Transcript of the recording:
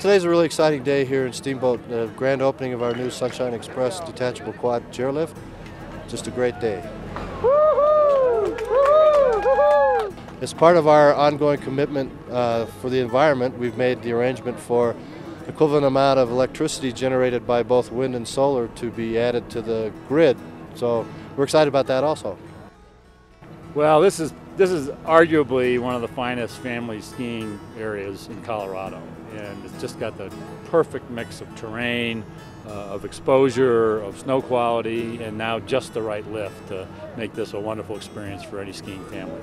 Today's a really exciting day here in Steamboat, the grand opening of our new Sunshine Express detachable quad chairlift. Just a great day. As part of our ongoing commitment uh, for the environment, we've made the arrangement for equivalent amount of electricity generated by both wind and solar to be added to the grid. So we're excited about that also. Well, this is this is arguably one of the finest family skiing areas in Colorado, and it's just got the perfect mix of terrain, uh, of exposure, of snow quality, and now just the right lift to make this a wonderful experience for any skiing family.